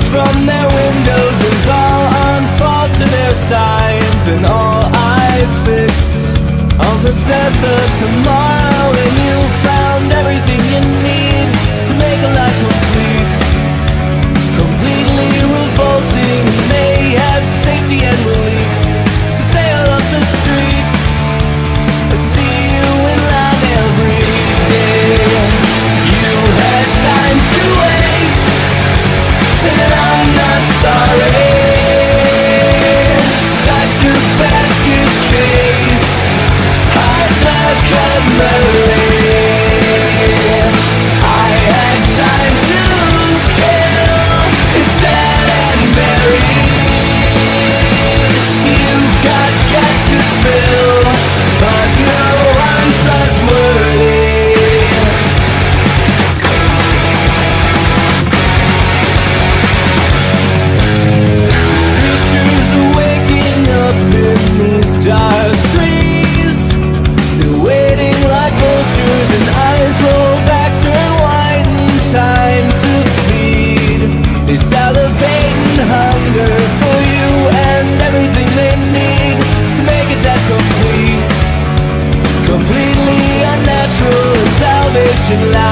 from their windows as all arms fall to their sides and all eyes fix on the death of tomorrow. And you found everything you should lie.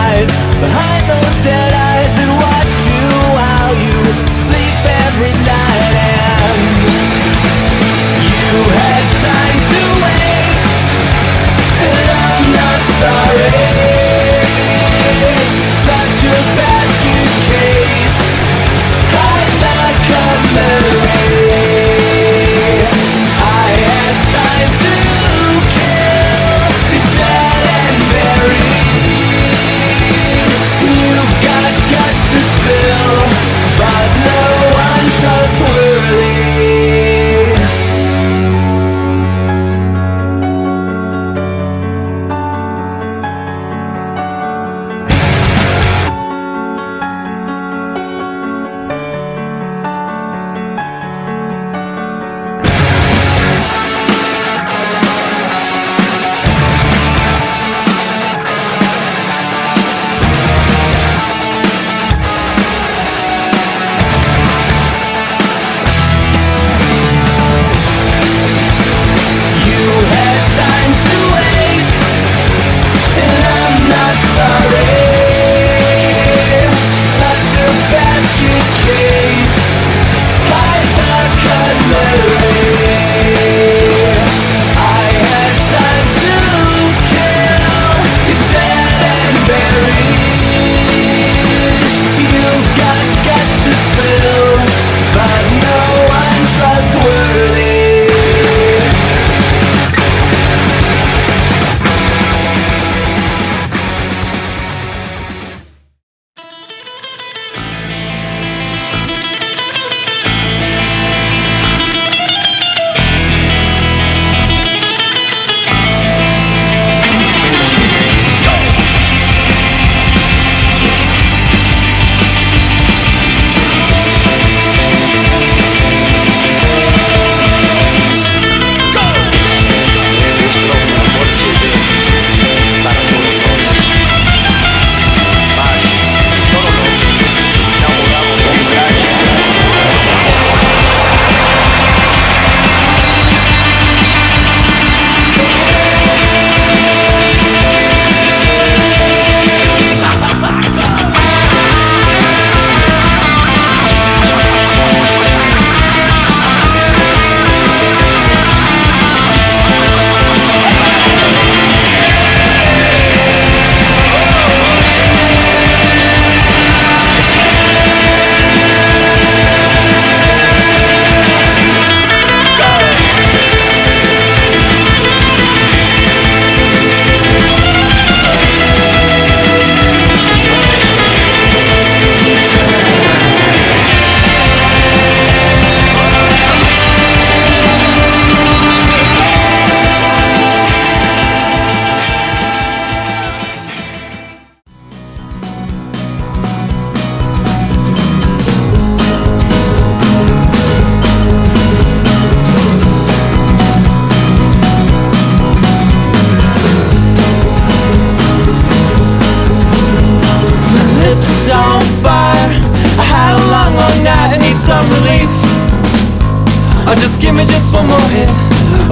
Just give me just one more hit.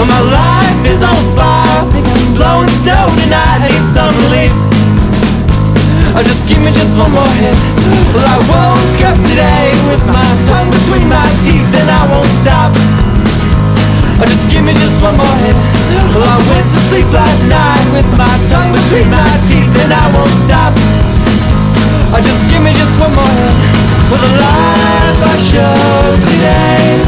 Oh, my life is on fire. Think I'm blowing snow tonight. I need some relief. Oh, just give me just one more hit. Well, I woke up today with my tongue between my teeth And I won't stop. Oh, just give me just one more hit. Well, I went to sleep last night with my tongue between my teeth And I won't stop. Oh, just give me just one more hit. Well, the life I show today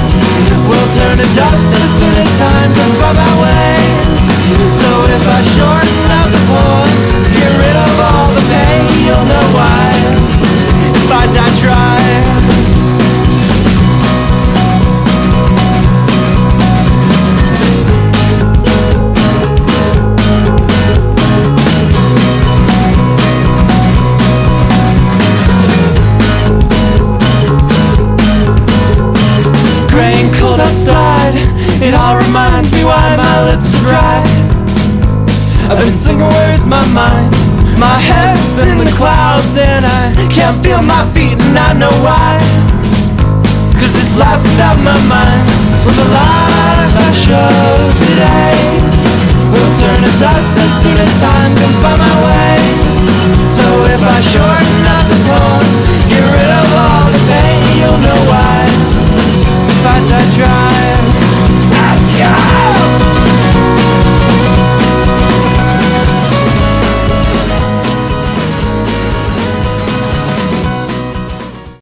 Gray and cold outside. It all reminds me why my lips are dry. I've been singing where's my mind. My head's in the clouds and I can't feel my feet and I know why. Cause it's life without my mind. With the life I show today Will turn to dust as soon as time comes by my way. So if I shorten up the poem Get rid of all the pain, you'll